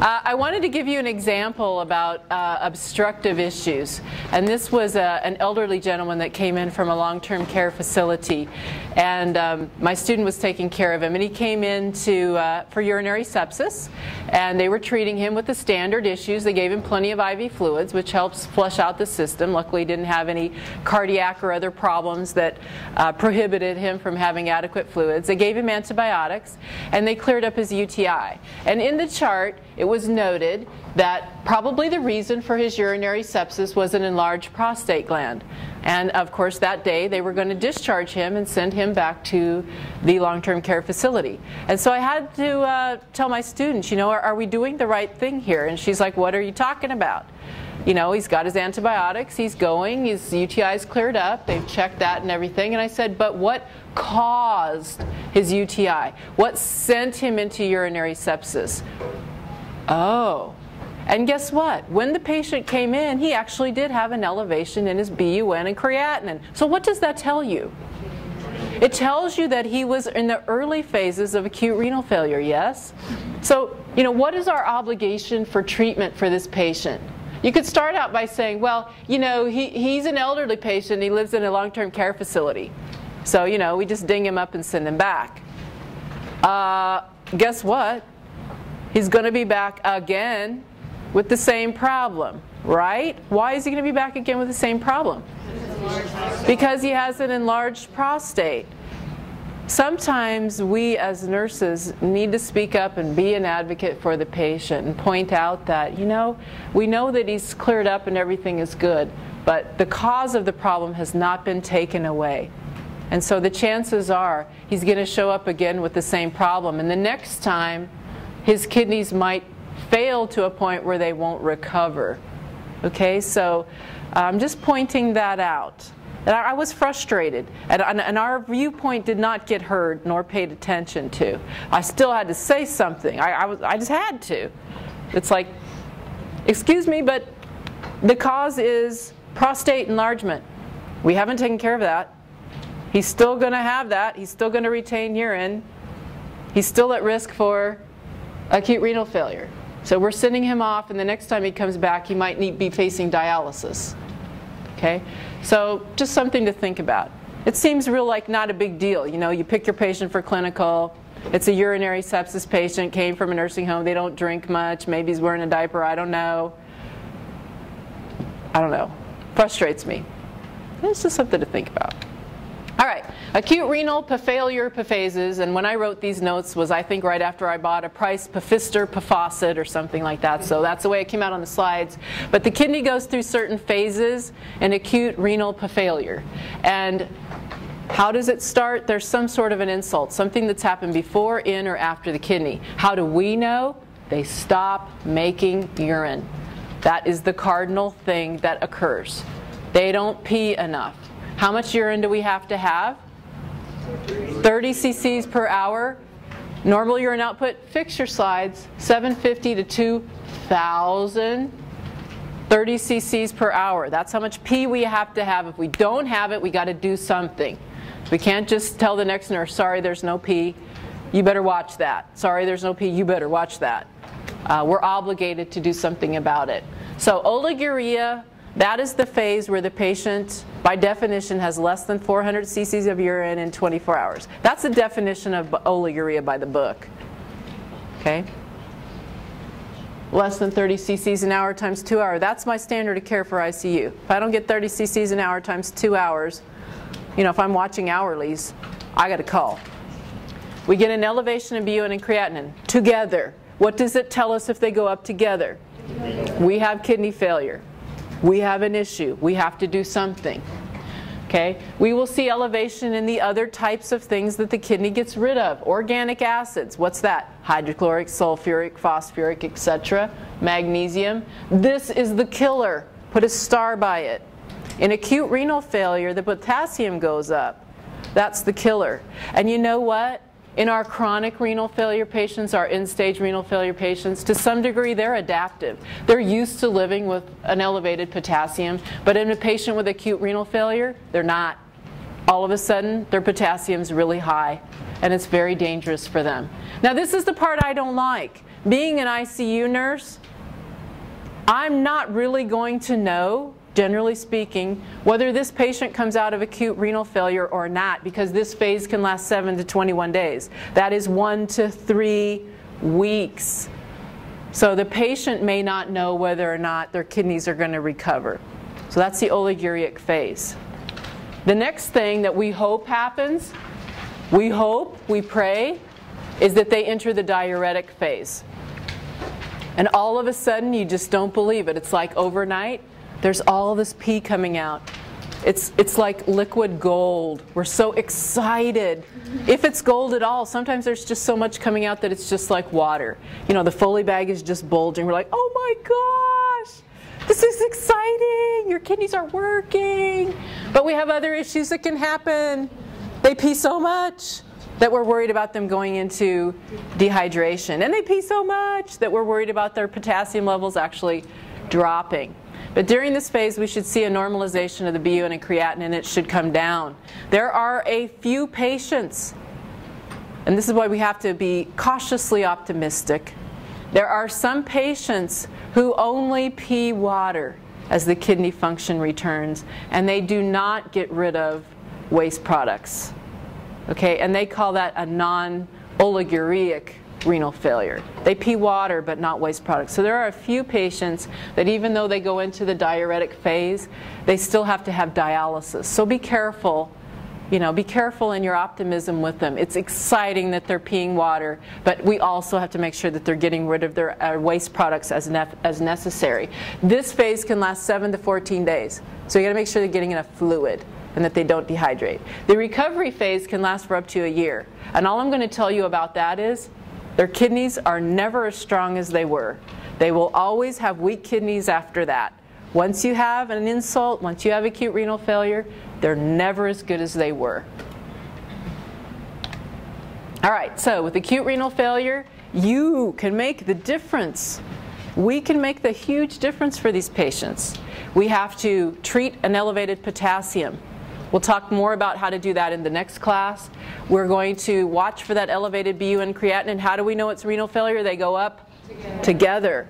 Uh, I wanted to give you an example about uh, obstructive issues. And this was a, uh, an elderly gentleman that came in from a long-term care facility. And um, my student was taking care of him. And he came in to, uh, for urinary sepsis. And they were treating him with the standard issues. They gave him plenty of IV fluids, which helps flush out the system. Luckily, he didn't have any cardiac or other problems that uh, prohibited him from having adequate fluids. They gave him antibiotics. And they cleared up his UTI. And in the chart, it was noted that probably the reason for his urinary sepsis was an enlarged prostate gland. And of course, that day they were going to discharge him and send him back to the long term care facility. And so I had to uh, tell my students, you know, are, are we doing the right thing here? And she's like, what are you talking about? You know, he's got his antibiotics, he's going, his UTI is cleared up, they've checked that and everything. And I said, but what caused his UTI? What sent him into urinary sepsis? Oh. And guess what? When the patient came in, he actually did have an elevation in his BUN and creatinine. So what does that tell you? It tells you that he was in the early phases of acute renal failure, yes? So, you know, what is our obligation for treatment for this patient? You could start out by saying, well, you know, he, he's an elderly patient, he lives in a long-term care facility. So, you know, we just ding him up and send him back. Uh, guess what? He's going to be back again with the same problem, right? Why is he going to be back again with the same problem? Because he has an enlarged prostate. Sometimes we as nurses need to speak up and be an advocate for the patient and point out that, you know, we know that he's cleared up and everything is good, but the cause of the problem has not been taken away. And so the chances are he's going to show up again with the same problem. And the next time his kidneys might fail to a point where they won't recover. Okay, so I'm just pointing that out. And I was frustrated, and, and, our viewpoint did not get heard nor paid attention to. I still had to say something. I, I, was, I just had to. It's like, excuse me, but the cause is prostate enlargement. We haven't taken care of that. He's still going to have that. He's still going to retain urine. He's still at risk for acute renal failure. So we're sending him off, and the next time he comes back, he might need, be facing dialysis. Okay? So just something to think about. It seems real like not a big deal. You know, you pick your patient for clinical. It's a urinary sepsis patient, came from a nursing home. They don't drink much. Maybe he's wearing a diaper. I don't know. I don't know. Frustrates me. It's just something to think about. All right, acute renal failure phases, and when I wrote these notes was I think right after I bought a Price Pfister Pfosset or something like that, so that's the way it came out on the slides. But the kidney goes through certain phases in acute renal failure. And how does it start? There's some sort of an insult, something that's happened before, in, or after the kidney. How do we know? They stop making urine. That is the cardinal thing that occurs. They don't pee enough. How much urine do we have to have? 30 cc's per hour. Normal urine output, fix your slides, 750 to 2,000. 30 cc's per hour. That's how much pee we have to have. If we don't have it, we got to do something. We can't just tell the next nurse, sorry, there's no pee. You better watch that. Sorry, there's no pee. You better watch that. Uh, we're obligated to do something about it. So oliguria, that is the phase where the patient, by definition, has less than 400 cc's of urine in 24 hours. That's the definition of oliguria by the book. Okay? Less than 30 cc's an hour times two hours. That's my standard of care for ICU. If I don't get 30 cc's an hour times two hours, you know, if I'm watching hourlies, I got to call. We get an elevation in BUN and creatinine together. What does it tell us if they go up together? We have kidney failure. We have an issue. We have to do something. Okay? We will see elevation in the other types of things that the kidney gets rid of. Organic acids. What's that? Hydrochloric, sulfuric, phosphoric, etc. Magnesium. This is the killer. Put a star by it. In acute renal failure, the potassium goes up. That's the killer. And you know what? In our chronic renal failure patients, our end-stage renal failure patients, to some degree they're adaptive. They're used to living with an elevated potassium, but in a patient with acute renal failure, they're not. All of a sudden, their potassium's really high, and it's very dangerous for them. Now this is the part I don't like. being an ICU nurse, I'm not really going to know, generally speaking, whether this patient comes out of acute renal failure or not because this phase can last 7 to 21 days. That is 1 to 3 weeks. So the patient may not know whether or not their kidneys are going to recover. So that's the oliguric phase. The next thing that we hope happens, we hope, we pray, is that they enter the diuretic phase. And all of a sudden, you just don't believe it. It's like overnight, there's all this pee coming out. It's, it's like liquid gold. We're so excited. If it's gold at all, sometimes there's just so much coming out that it's just like water. You know, the Foley bag is just bulging. We're like, oh my gosh, this is exciting. Your kidneys are working. But we have other issues that can happen. They pee so much that we're worried about them going into dehydration. And they pee so much that we're worried about their potassium levels actually dropping. But during this phase, we should see a normalization of the BUN and creatinine, and it should come down. There are a few patients, and this is why we have to be cautiously optimistic. There are some patients who only pee water as the kidney function returns, and they do not get rid of waste products. Okay, and they call that a non-oliguric renal failure. They pee water but not waste products. So there are a few patients that even though they go into the diuretic phase, they still have to have dialysis. So be careful. You know, be careful in your optimism with them. It's exciting that they're peeing water, but we also have to make sure that they're getting rid of their uh, waste products as, as necessary. This phase can last 7 to 14 days, so you got to make sure they're getting enough fluid and that they don't dehydrate. The recovery phase can last for up to a year, and all I'm going to tell you about that is their kidneys are never as strong as they were. They will always have weak kidneys after that. Once you have an insult, once you have acute renal failure, they're never as good as they were. All right, so with acute renal failure, you can make the difference. We can make the huge difference for these patients. We have to treat an elevated potassium. We'll talk more about how to do that in the next class. We're going to watch for that elevated BUN creatinine. How do we know it's renal failure? They go up together. together.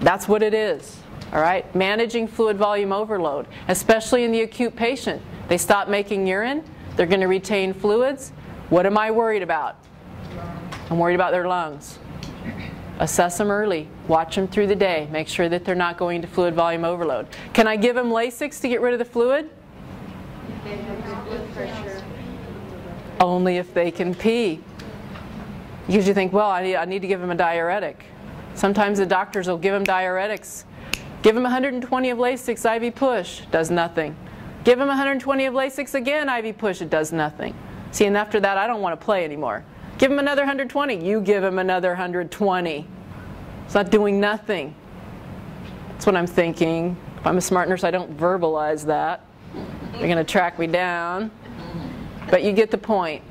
That's what it is. All right? Managing fluid volume overload, especially in the acute patient. They stop making urine. They're going to retain fluids. What am I worried about? I'm worried about their lungs. Assess them early. Watch them through the day. Make sure that they're not going to fluid volume overload. Can I give them Lasix to get rid of the fluid? Only if they can pee. Because you think, well, I need, I need to give them a diuretic. Sometimes the doctors will give them diuretics. Give them 120 of Lasix, IV push, does nothing. Give them 120 of Lasix again, IV push, it does nothing. See, and after that, I don't want to play anymore. Give them another 120. You give them another 120. It's not doing nothing. That's what I'm thinking. If I'm a smart nurse, I don't verbalize that. They're going to track me down. But you get the point.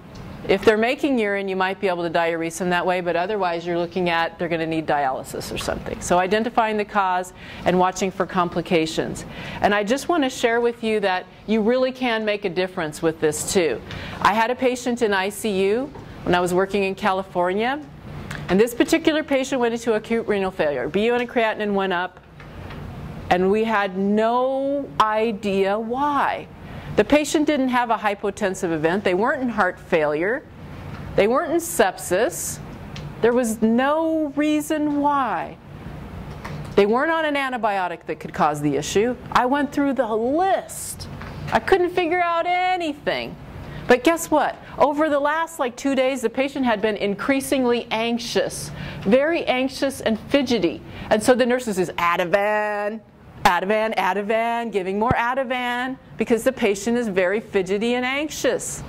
If they're making urine, you might be able to diurese them that way, but otherwise you're looking at they're going to need dialysis or something. So identifying the cause and watching for complications. And I just want to share with you that you really can make a difference with this too. I had a patient in ICU when I was working in California, and this particular patient went into acute renal failure. BUN and creatinine went up, and we had no idea why. The patient didn't have a hypotensive event. They weren't in heart failure. They weren't in sepsis. There was no reason why. They weren't on an antibiotic that could cause the issue. I went through the list. I couldn't figure out anything. But guess what? Over the last like two days, the patient had been increasingly anxious, very anxious and fidgety. And so the nurses is Ativan, Ativan, Ativan, giving more Ativan because the patient is very fidgety and anxious.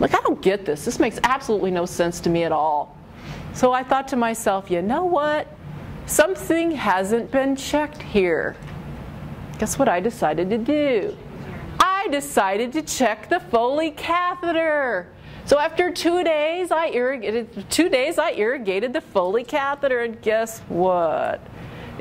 Like, I don't get this. This makes absolutely no sense to me at all. So I thought to myself, you know what? Something hasn't been checked here. Guess what I decided to do? I decided to check the Foley catheter. So after two days, I irrigated two days I irrigated the Foley catheter, and guess what?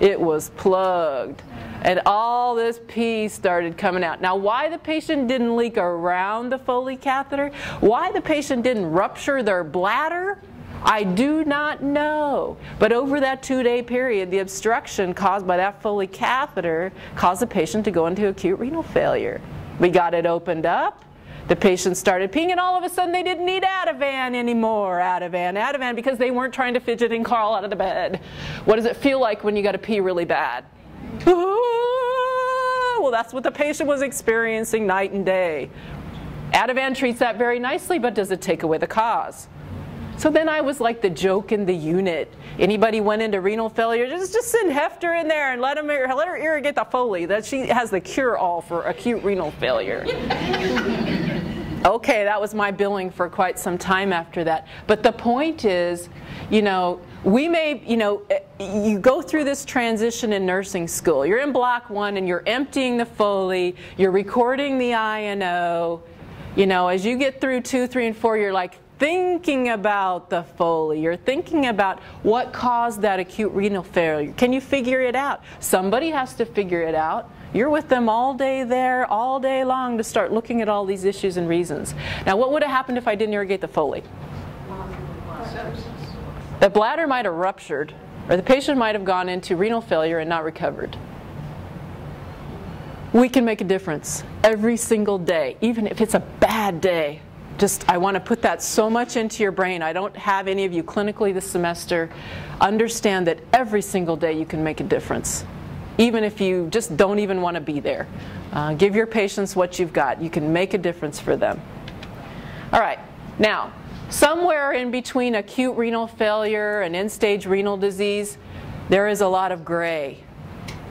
It was plugged. And all this pee started coming out. Now, why the patient didn't leak around the Foley catheter, why the patient didn't rupture their bladder, I do not know. But over that two day period, the obstruction caused by that Foley catheter caused the patient to go into acute renal failure. We got it opened up. The patient started peeing, and all of a sudden they didn't need Ativan anymore. Ativan, Ativan, because they weren't trying to fidget and crawl out of the bed. What does it feel like when you got to pee really bad? well, that's what the patient was experiencing night and day. Ativan treats that very nicely, but does it take away the cause? So then I was like the joke in the unit. Anybody went into renal failure, just, just send Hefter in there and let, him, let her irrigate the Foley. That she has the cure-all for acute renal failure. okay, that was my billing for quite some time after that. But the point is, you know, we may, you know, eh, you go through this transition in nursing school. You're in block one and you're emptying the Foley, you're recording the I&O. You know, as you get through two, three, and four, you're like, thinking about the Foley. You're thinking about what caused that acute renal failure. Can you figure it out? Somebody has to figure it out. You're with them all day there, all day long to start looking at all these issues and reasons. Now, what would have happened if I didn't irrigate the Foley? The bladder might have ruptured, or the patient might have gone into renal failure and not recovered. We can make a difference every single day, even if it's a bad day just I want to put that so much into your brain. I don't have any of you clinically this semester. Understand that every single day you can make a difference, even if you just don't even want to be there. Uh, give your patients what you've got. You can make a difference for them. All right, now, somewhere in between acute renal failure and end stage renal disease, there is a lot of gray,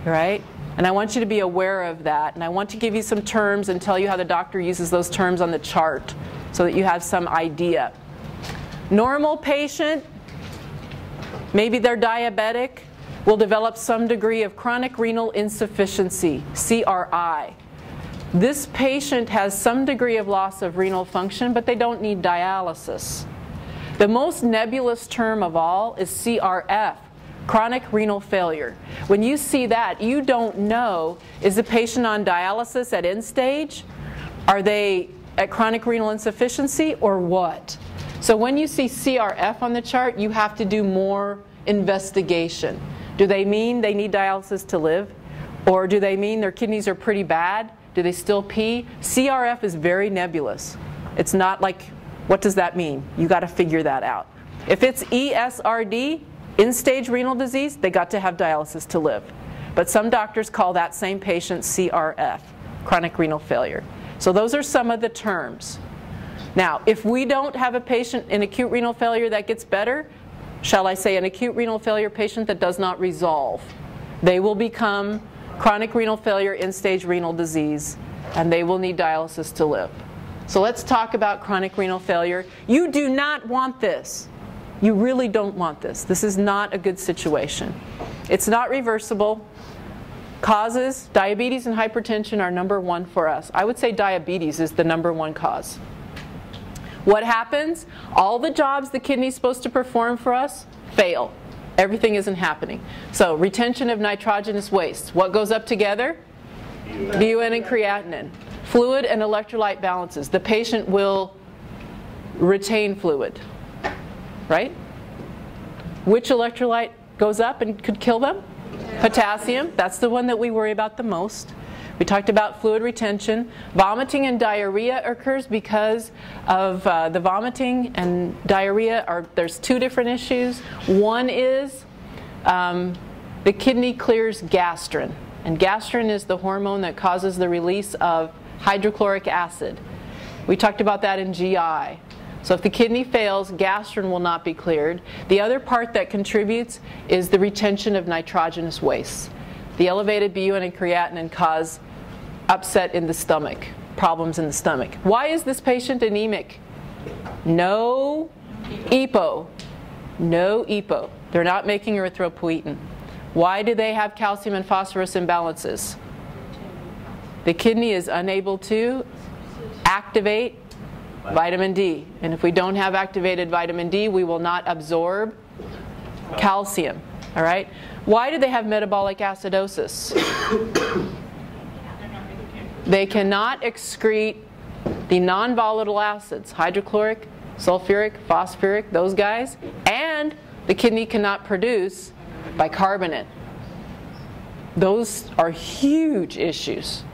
right? And I want you to be aware of that. And I want to give you some terms and tell you how the doctor uses those terms on the chart so that you have some idea. Normal patient, maybe they're diabetic, will develop some degree of chronic renal insufficiency, CRI. This patient has some degree of loss of renal function, but they don't need dialysis. The most nebulous term of all is CRF, chronic renal failure. When you see that, you don't know is the patient on dialysis at end stage? Are they at chronic renal insufficiency or what? So when you see CRF on the chart, you have to do more investigation. Do they mean they need dialysis to live? Or do they mean their kidneys are pretty bad? Do they still pee? CRF is very nebulous. It's not like, what does that mean? You got to figure that out. If it's ESRD, end stage renal disease, they got to have dialysis to live. But some doctors call that same patient CRF, chronic renal failure. So those are some of the terms. Now, if we don't have a patient in acute renal failure that gets better, shall I say an acute renal failure patient that does not resolve, they will become chronic renal failure, end-stage renal disease, and they will need dialysis to live. So let's talk about chronic renal failure. You do not want this. You really don't want this. This is not a good situation. It's not reversible. Causes, diabetes and hypertension are number one for us. I would say diabetes is the number one cause. What happens? All the jobs the kidney's supposed to perform for us fail. Everything isn't happening. So retention of nitrogenous waste. What goes up together? BUN and creatinine. Fluid and electrolyte balances. The patient will retain fluid, right? Which electrolyte goes up and could kill them? Potassium, that's the one that we worry about the most. We talked about fluid retention. Vomiting and diarrhea occurs because of uh, the vomiting and diarrhea are there's two different issues. One is um, the kidney clears gastrin, and gastrin is the hormone that causes the release of hydrochloric acid. We talked about that in GI. So if the kidney fails, gastrin will not be cleared. The other part that contributes is the retention of nitrogenous waste. The elevated BUN and creatinine cause upset in the stomach, problems in the stomach. Why is this patient anemic? No EPO. No EPO. They're not making erythropoietin. Why do they have calcium and phosphorus imbalances? The kidney is unable to activate Vitamin D. And if we don't have activated vitamin D, we will not absorb calcium. All right? Why do they have metabolic acidosis? They cannot excrete the non volatile acids, hydrochloric, sulfuric, phosphoric, those guys, and the kidney cannot produce bicarbonate. Those are huge issues.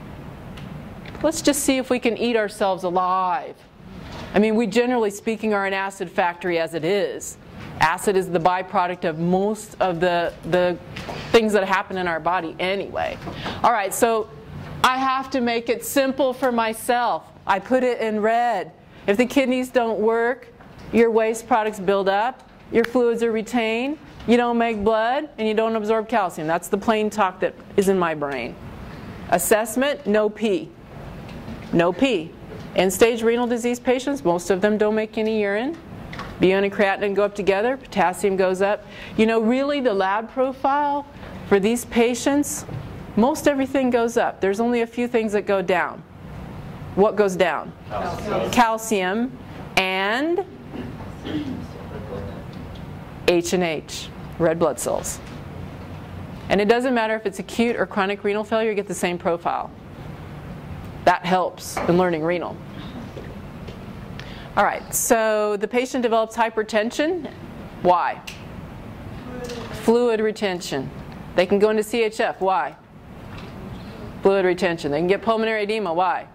Let's just see if we can eat ourselves alive. I mean, we generally speaking are an acid factory as it is. Acid is the byproduct of most of the, the things that happen in our body anyway. All right, so I have to make it simple for myself. I put it in red. If the kidneys don't work, your waste products build up, your fluids are retained, you don't make blood, and you don't absorb calcium. That's the plain talk that is in my brain. Assessment, no P. No P. End stage renal disease patients, most of them don't make any urine. BUN and creatinine go up together, potassium goes up. You know, really the lab profile for these patients, most everything goes up. There's only a few things that go down. What goes down? Calcium, Calcium and H and H, red blood cells. And it doesn't matter if it's acute or chronic renal failure, you get the same profile. That helps in learning renal. All right, so the patient develops hypertension. Why? Fluid retention. They can go into CHF. Why? Fluid retention. They can get pulmonary edema. Why?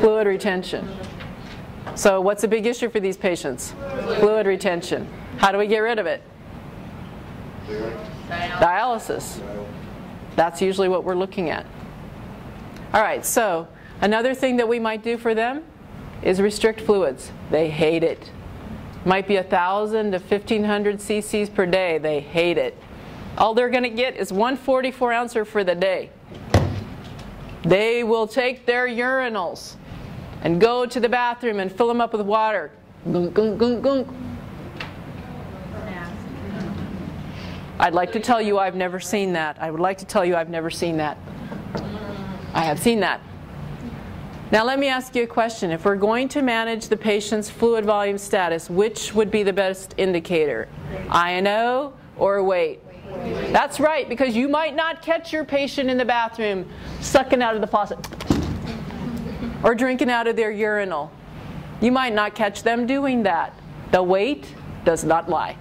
Fluid retention. So what's a big issue for these patients? Fluid retention. How do we get rid of it? Dialysis. That's usually what we're looking at. All right, so Another thing that we might do for them is restrict fluids. They hate it. Might be 1,000 to 1,500 cc's per day. They hate it. All they're going to get is one 44 ouncer for the day. They will take their urinals and go to the bathroom and fill them up with water. Gunk, gunk, gunk, gunk. I'd like to tell you I've never seen that. I would like to tell you I've never seen that. I have seen that. Now let me ask you a question. If we're going to manage the patient's fluid volume status, which would be the best indicator? I&O or weight? That's right, because you might not catch your patient in the bathroom sucking out of the faucet or drinking out of their urinal. You might not catch them doing that. The weight does not lie.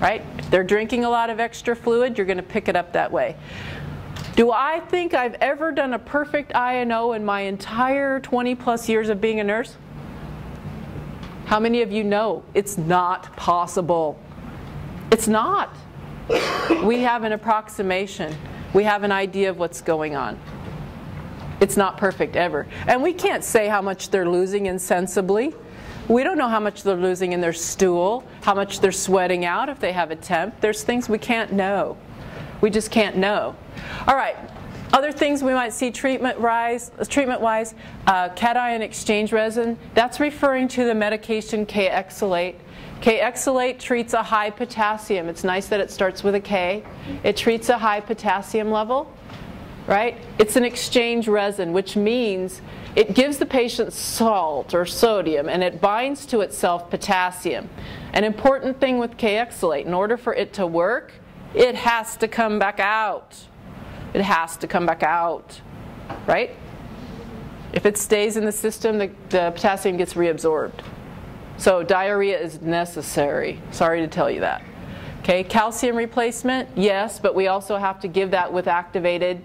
Right? If they're drinking a lot of extra fluid, you're going to pick it up that way. Do I think I've ever done a perfect I&O in my entire 20 plus years of being a nurse? How many of you know it's not possible? It's not. We have an approximation. We have an idea of what's going on. It's not perfect ever. And we can't say how much they're losing insensibly. We don't know how much they're losing in their stool, how much they're sweating out if they have a temp. There's things we can't know. We just can't know. All right. Other things we might see treatment rise, treatment-wise, uh, cation exchange resin. That's referring to the medication Kayexalate. Kayexalate treats a high potassium. It's nice that it starts with a K. It treats a high potassium level, right? It's an exchange resin, which means it gives the patient salt or sodium and it binds to itself potassium. An important thing with Kayexalate, in order for it to work, it has to come back out. It has to come back out, right? If it stays in the system, the, the potassium gets reabsorbed. So diarrhea is necessary. Sorry to tell you that. Okay, calcium replacement, yes, but we also have to give that with activated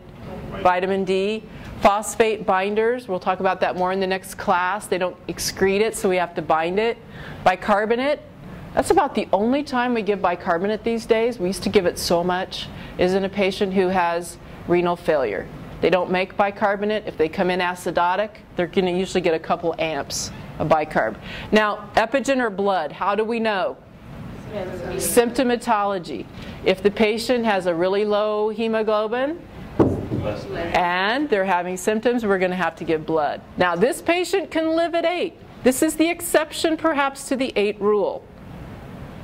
vitamin D. Phosphate binders, we'll talk about that more in the next class. They don't excrete it, so we have to bind it. Bicarbonate, that's about the only time we give bicarbonate these days. We used to give it so much, is in a patient who has renal failure. They don't make bicarbonate. If they come in acidotic, they're going to usually get a couple amps of bicarb. Now, Epogen or blood, how do we know? Symptomatology. If the patient has a really low hemoglobin, and they're having symptoms, we're going to have to give blood. Now, this patient can live at 8. This is the exception, perhaps, to the 8 rule.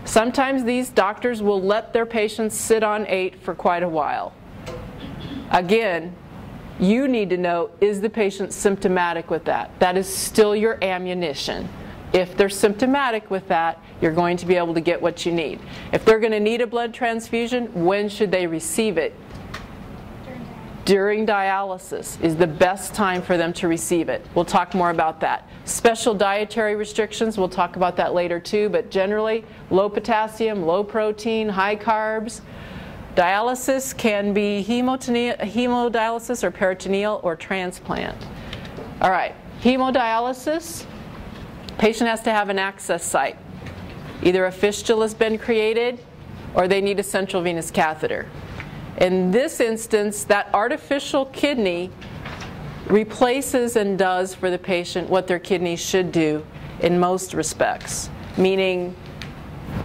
Sometimes these doctors will let their patients sit on eight for quite a while. Again, you need to know is the patient symptomatic with that? That is still your ammunition. If they're symptomatic with that, you're going to be able to get what you need. If they're going to need a blood transfusion, when should they receive it? during dialysis is the best time for them to receive it. We'll talk more about that. Special dietary restrictions, we'll talk about that later too, but generally low potassium, low protein, high carbs. Dialysis can be hemodialysis or peritoneal or transplant. All right, hemodialysis, patient has to have an access site. Either a fistula has been created or they need a central venous catheter. In this instance, that artificial kidney replaces and does for the patient what their kidney should do in most respects, meaning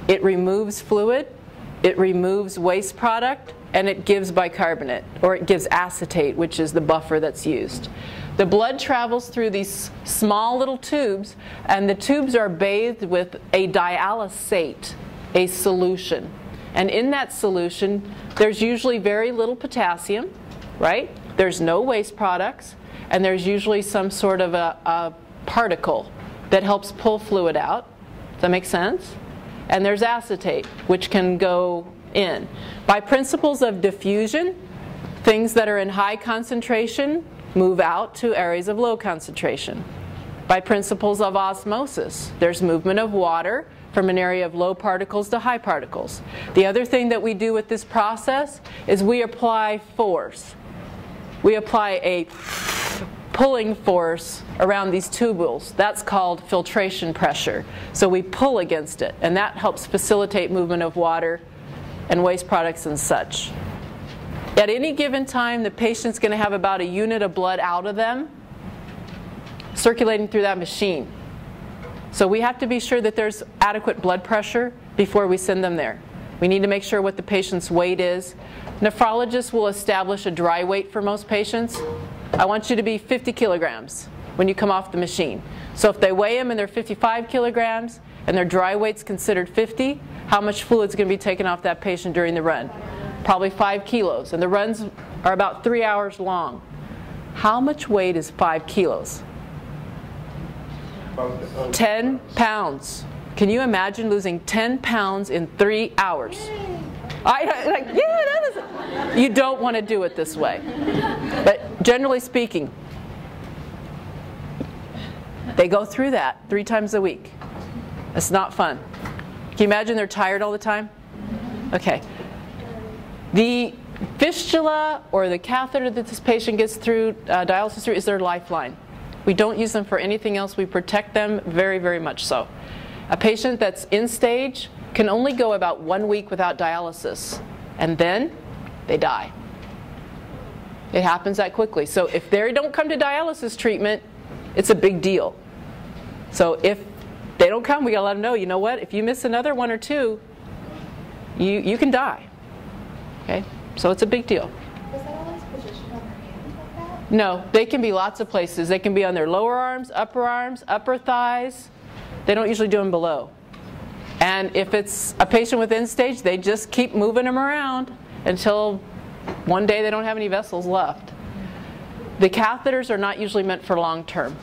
it removes fluid, it removes waste product, and it gives bicarbonate, or it gives acetate, which is the buffer that's used. The blood travels through these small little tubes, and the tubes are bathed with a dialysate, a solution. And in that solution, there's usually very little potassium, right? There's no waste products, and there's usually some sort of a, a particle that helps pull fluid out. Does that make sense? And there's acetate, which can go in. By principles of diffusion, things that are in high concentration move out to areas of low concentration. By principles of osmosis, there's movement of water from an area of low particles to high particles. The other thing that we do with this process is we apply force. We apply a pulling force around these tubules. That's called filtration pressure. So we pull against it, and that helps facilitate movement of water and waste products and such. At any given time, the patient's going to have about a unit of blood out of them circulating through that machine. So we have to be sure that there's adequate blood pressure before we send them there. We need to make sure what the patient's weight is. Nephrologists will establish a dry weight for most patients. I want you to be 50 kilograms when you come off the machine. So if they weigh them and they're 55 kilograms and their dry weight's considered 50, how much fluid is going to be taken off that patient during the run? Probably 5 kilos. And the runs are about 3 hours long. How much weight is 5 kilos? 10 pounds. Can you imagine losing 10 pounds in three hours? I like, yeah, that is. You don't want to do it this way. But generally speaking, they go through that three times a week. It's not fun. Can you imagine they're tired all the time? Okay. The fistula or the catheter that this patient gets through uh, dialysis through is their lifeline. We don't use them for anything else. We protect them very, very much so. A patient that's in stage can only go about one week without dialysis, and then they die. It happens that quickly. So if they don't come to dialysis treatment, it's a big deal. So if they don't come, we gotta let them know, you know what, if you miss another one or two, you, you can die. Okay? So it's a big deal. No, they can be lots of places. They can be on their lower arms, upper arms, upper thighs. They don't usually do them below. And if it's a patient with end stage, they just keep moving them around until one day they don't have any vessels left. The catheters are not usually meant for long term.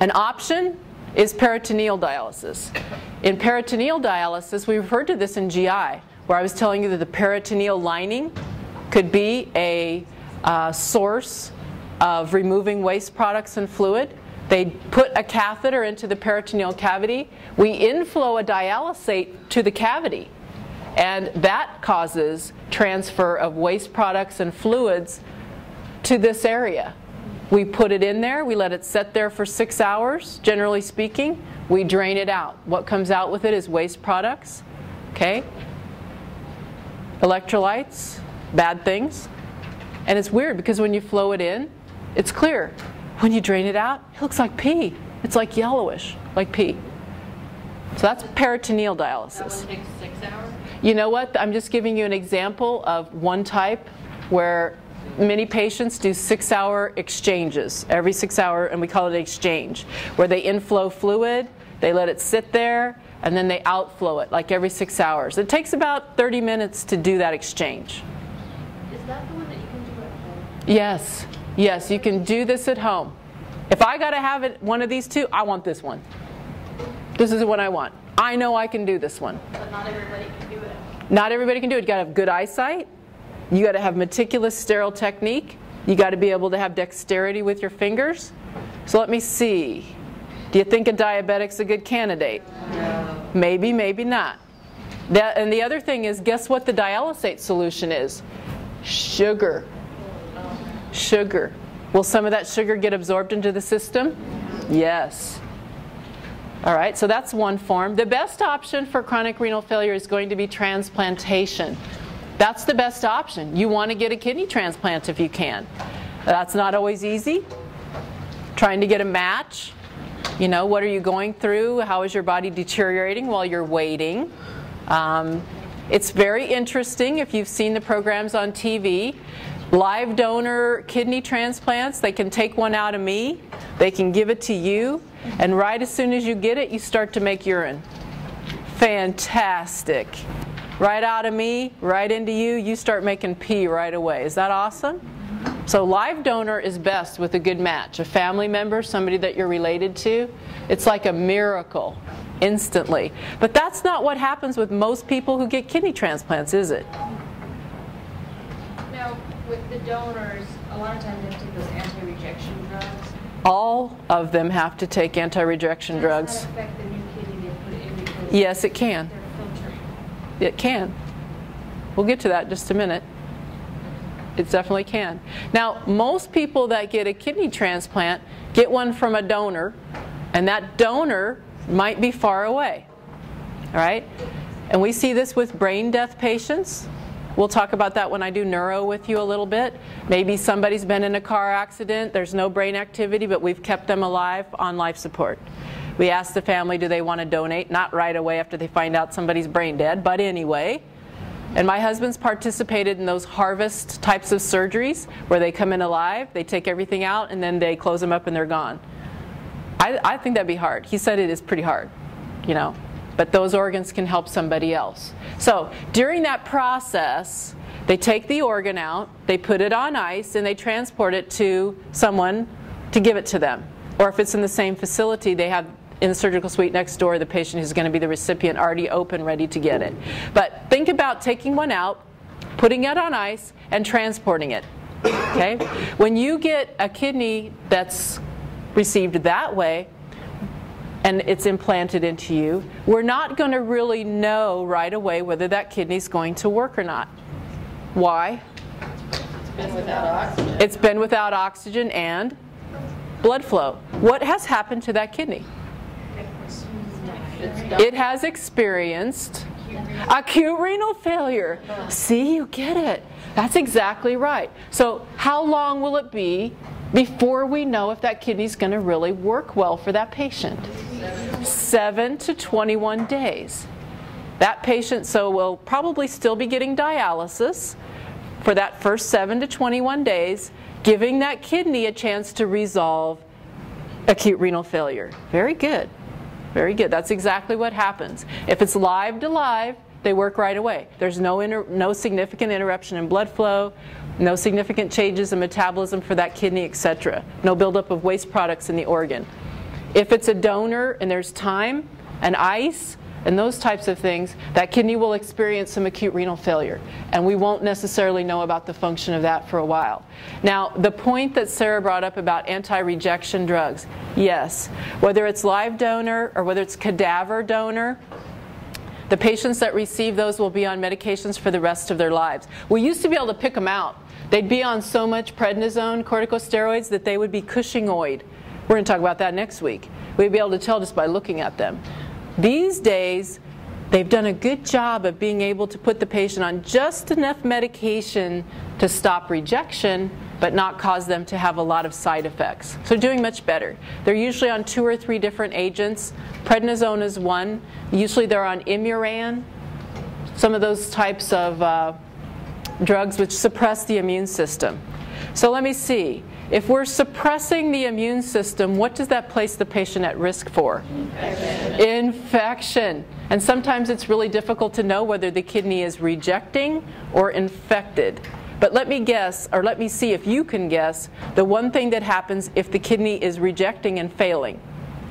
An option is peritoneal dialysis. In peritoneal dialysis, we referred to this in GI, where I was telling you that the peritoneal lining could be a uh, source of removing waste products and fluid. They put a catheter into the peritoneal cavity. We inflow a dialysate to the cavity, and that causes transfer of waste products and fluids to this area. We put it in there, we let it sit there for six hours, generally speaking. We drain it out. What comes out with it is waste products, okay? Electrolytes, bad things. And it's weird because when you flow it in, it's clear. When you drain it out, it looks like pee. It's like yellowish, like pee. So that's peritoneal dialysis. That takes six hours? You know what? I'm just giving you an example of one type where many patients do six hour exchanges every six hour, and we call it an exchange, where they inflow fluid, they let it sit there, and then they outflow it like every six hours. It takes about 30 minutes to do that exchange. Is that the one that you can do at home? Yes, yes, you can do this at home. If I got to have it, one of these two, I want this one. This is what I want. I know I can do this one. But not everybody can do it. Not everybody can do it. You got to have good eyesight. You got to have meticulous sterile technique. You got to be able to have dexterity with your fingers. So let me see. Do you think a diabetic's a good candidate? No. Maybe, maybe not. That, and the other thing is, guess what the dialysate solution is? Sugar. Sugar. Will some of that sugar get absorbed into the system? Yes. All right, so that's one form. The best option for chronic renal failure is going to be transplantation. That's the best option. You want to get a kidney transplant if you can. That's not always easy. Trying to get a match. You know, what are you going through? How is your body deteriorating while you're waiting? Um, it's very interesting if you've seen the programs on TV. Live donor kidney transplants, they can take one out of me, they can give it to you, and right as soon as you get it, you start to make urine. Fantastic. Right out of me, right into you, you start making pee right away. Is that awesome? So live donor is best with a good match. A family member, somebody that you're related to, it's like a miracle instantly. But that's not what happens with most people who get kidney transplants, is it? With the donors, a lot of times they have to take those anti-rejection drugs. All of them have to take anti-rejection drugs. That affect the new kidney they put in because Yes, it can. It can. We'll get to that in just a minute. It definitely can. Now, most people that get a kidney transplant get one from a donor, and that donor might be far away. All right? And we see this with brain death patients. We'll talk about that when I do neuro with you a little bit. Maybe somebody's been in a car accident, there's no brain activity, but we've kept them alive on life support. We ask the family, do they want to donate? Not right away after they find out somebody's brain dead, but anyway. And my husband's participated in those harvest types of surgeries where they come in alive, they take everything out, and then they close them up and they're gone. I, I think that'd be hard. He said it is pretty hard, you know, but those organs can help somebody else. So during that process, they take the organ out, they put it on ice, and they transport it to someone to give it to them. Or if it's in the same facility, they have in the surgical suite next door the patient who's going to be the recipient already open, ready to get it. But think about taking one out, putting it on ice, and transporting it. Okay? When you get a kidney that's received that way and it's implanted into you, we're not going to really know right away whether that kidney's going to work or not. Why? It's been without oxygen. It's been without oxygen and blood flow. What has happened to that kidney? It has experienced acute renal failure. See, you get it. That's exactly right. So, how long will it be before we know if that kidney is going to really work well for that patient? 7 to 21 days. That patient so will probably still be getting dialysis for that first 7 to 21 days, giving that kidney a chance to resolve acute renal failure. Very good. Very good. That's exactly what happens. If it's live to live, they work right away. There's no, no significant interruption in blood flow, no significant changes in metabolism for that kidney, etc. No buildup of waste products in the organ. If it's a donor and there's time and ice and those types of things, that kidney will experience some acute renal failure. And we won't necessarily know about the function of that for a while. Now, the point that Sarah brought up about anti rejection drugs yes, whether it's live donor or whether it's cadaver donor, the patients that receive those will be on medications for the rest of their lives. We used to be able to pick them out. They'd be on so much prednisone, corticosteroids, that they would be Cushingoid. We're going to talk about that next week. We'd be able to tell just by looking at them. These days, they've done a good job of being able to put the patient on just enough medication to stop rejection, but not cause them to have a lot of side effects. So, doing much better. They're usually on two or three different agents. Prednisone is one. Usually, they're on Imuran, some of those types of uh, drugs which suppress the immune system. So, let me see. If we're suppressing the immune system, what does that place the patient at risk for? Infection. Infection. And sometimes it's really difficult to know whether the kidney is rejecting or infected. But let me guess, or let me see if you can guess, the one thing that happens if the kidney is rejecting and failing.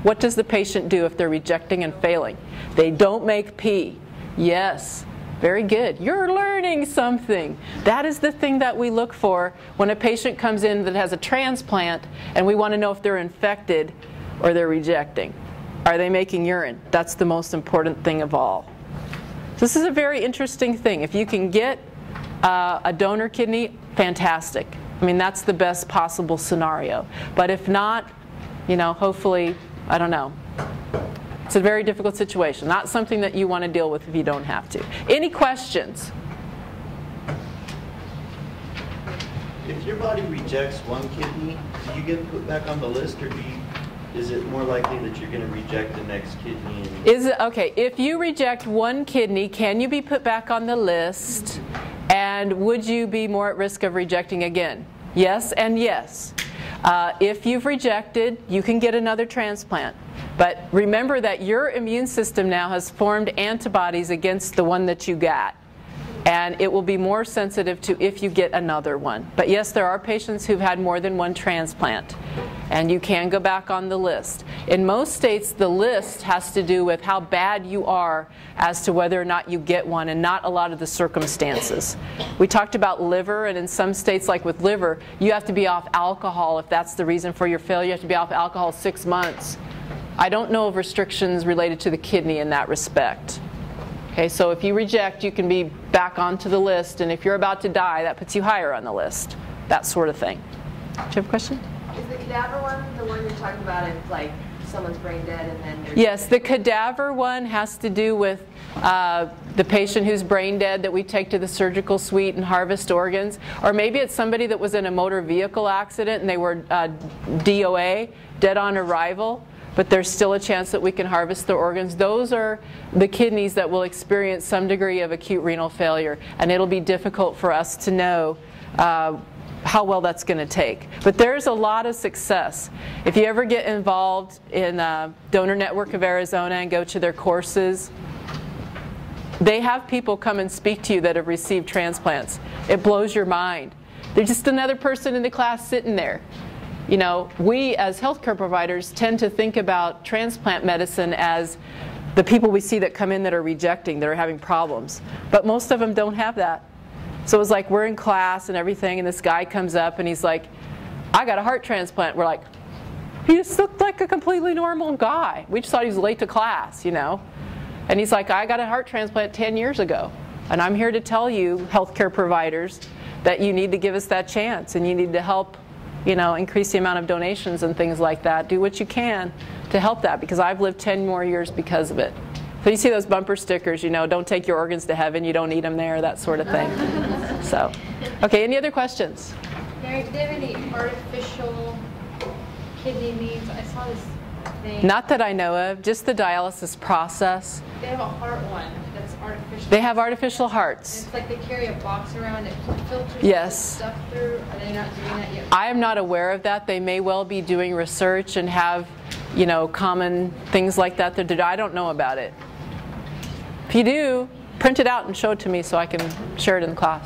What does the patient do if they're rejecting and failing? They don't make pee. Yes, Very good. You're learning something. That is the thing that we look for when a patient comes in that has a transplant and we want to know if they're infected or they're rejecting. Are they making urine? That's the most important thing of all. This is a very interesting thing. If you can get uh, a donor kidney, fantastic. I mean, that's the best possible scenario. But if not, you know, hopefully, I don't know. It's a very difficult situation. Not something that you want to deal with if you don't have to. Any questions? If your body rejects one kidney, do you get put back on the list, or do you, is it more likely that you're going to reject the next kidney? Is it okay? If you reject one kidney, can you be put back on the list? And would you be more at risk of rejecting again? Yes and yes. Uh, if you've rejected, you can get another transplant. But remember that your immune system now has formed antibodies against the one that you got. And it will be more sensitive to if you get another one. But yes, there are patients who've had more than one transplant. And you can go back on the list. In most states, the list has to do with how bad you are as to whether or not you get one, and not a lot of the circumstances. We talked about liver, and in some states, like with liver, you have to be off alcohol if that's the reason for your failure. You have to be off alcohol six months. I don't know of restrictions related to the kidney in that respect. Okay, so if you reject, you can be back onto the list, and if you're about to die, that puts you higher on the list. That sort of thing. Do you have a question? Is the cadaver one the one you're talking about if like someone's brain dead and then there's Yes, the cadaver one has to do with uh, the patient who's brain dead that we take to the surgical suite and harvest organs. Or maybe it's somebody that was in a motor vehicle accident and they were uh, DOA, dead on arrival, but there's still a chance that we can harvest the organs. Those are the kidneys that will experience some degree of acute renal failure, and it'll be difficult for us to know. Uh, how well that's going to take. But there's a lot of success. If you ever get involved in uh, Donor Network of Arizona and go to their courses, they have people come and speak to you that have received transplants. It blows your mind. They're just another person in the class sitting there. You know, we as healthcare providers tend to think about transplant medicine as the people we see that come in that are rejecting, that are having problems. But most of them don't have that. So it was like we're in class and everything, and this guy comes up and he's like, I got a heart transplant. We're like, he just looked like a completely normal guy. We just thought he was late to class, you know. And he's like, I got a heart transplant 10 years ago. And I'm here to tell you, healthcare providers, that you need to give us that chance and you need to help, you know, increase the amount of donations and things like that. Do what you can to help that because I've lived 10 more years because of it. So you see those bumper stickers, you know, don't take your organs to heaven, you don't need them there, that sort of thing. So, okay, any other questions? Mary, do they have any artificial kidney needs? I saw this thing. Not that I know of, just the dialysis process. They have a heart one that's artificial. They have artificial And hearts. It's like they carry a box around it filters Yes. stuff through. Are they not doing that yet? I am not aware of that. They may well be doing research and have, you know, common things like that. that I don't know about it. If you do, print it out and show it to me so I can share it in class.